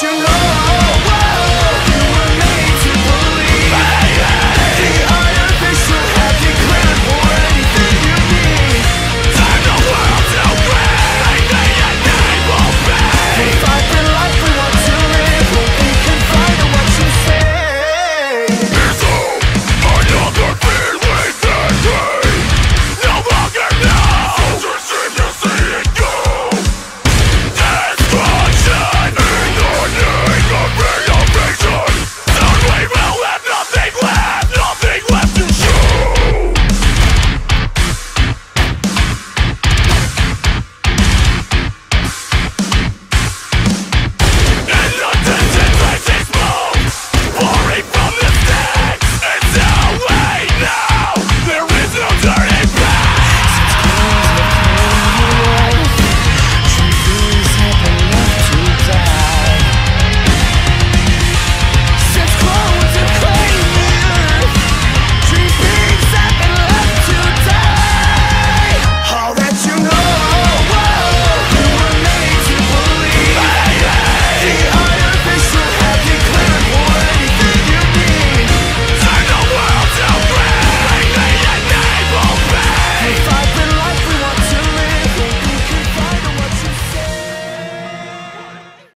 you know